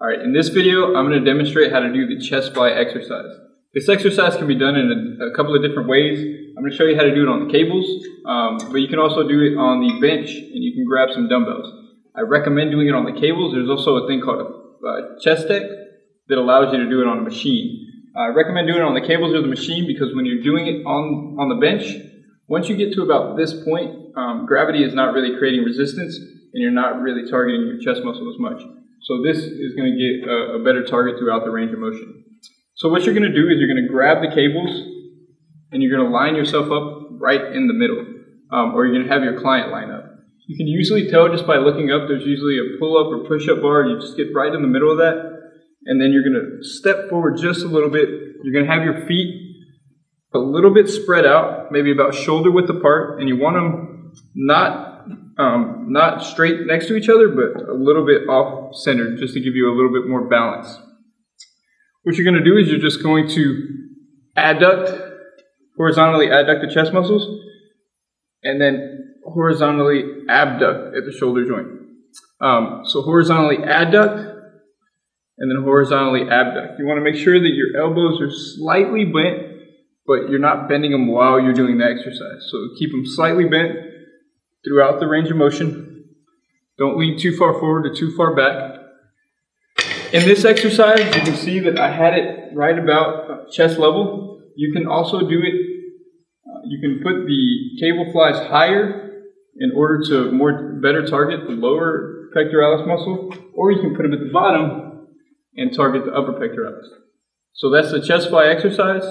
Alright, in this video, I'm going to demonstrate how to do the chest fly exercise. This exercise can be done in a, a couple of different ways. I'm going to show you how to do it on the cables, um, but you can also do it on the bench and you can grab some dumbbells. I recommend doing it on the cables. There's also a thing called a, a chest deck that allows you to do it on a machine. I recommend doing it on the cables or the machine because when you're doing it on, on the bench, once you get to about this point, um, gravity is not really creating resistance and you're not really targeting your chest muscle as much. So this is going to get a, a better target throughout the range of motion. So what you're going to do is you're going to grab the cables and you're going to line yourself up right in the middle, um, or you're going to have your client line up. You can usually tell just by looking up, there's usually a pull up or push up bar. You just get right in the middle of that, and then you're going to step forward just a little bit. You're going to have your feet a little bit spread out, maybe about shoulder width apart, and you want them not um, not straight next to each other, but a little bit off center, just to give you a little bit more balance. What you're going to do is you're just going to adduct, horizontally adduct the chest muscles, and then horizontally abduct at the shoulder joint. Um, so horizontally adduct, and then horizontally abduct. You want to make sure that your elbows are slightly bent, but you're not bending them while you're doing the exercise. So keep them slightly bent, throughout the range of motion. Don't lean too far forward or too far back. In this exercise, you can see that I had it right about chest level. You can also do it, uh, you can put the cable flies higher in order to more better target the lower pectoralis muscle, or you can put them at the bottom and target the upper pectoralis. So that's the chest fly exercise.